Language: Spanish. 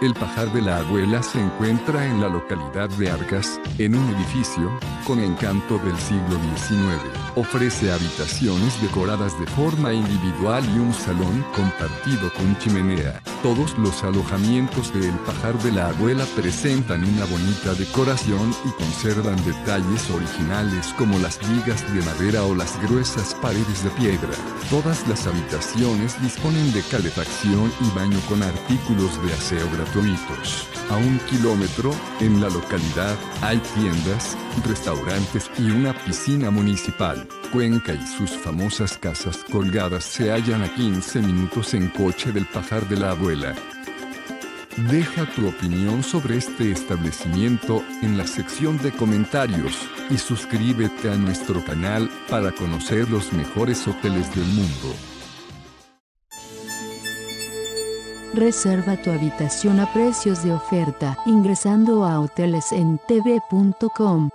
El Pajar de la Abuela se encuentra en la localidad de Arcas, en un edificio, con encanto del siglo XIX. Ofrece habitaciones decoradas de forma individual y un salón compartido con chimenea. Todos los alojamientos de El Pajar de la Abuela presentan una bonita decoración y conservan detalles originales como las vigas de madera o las gruesas paredes de piedra. Todas las habitaciones disponen de calefacción y baño con artículos de aseo gratuitos. A un kilómetro, en la localidad, hay tiendas, restaurantes y una piscina municipal. Cuenca y sus famosas casas colgadas se hallan a 15 minutos en coche del Pajar de la Abuela. Deja tu opinión sobre este establecimiento en la sección de comentarios y suscríbete a nuestro canal para conocer los mejores hoteles del mundo. Reserva tu habitación a precios de oferta ingresando a hotelesentv.com.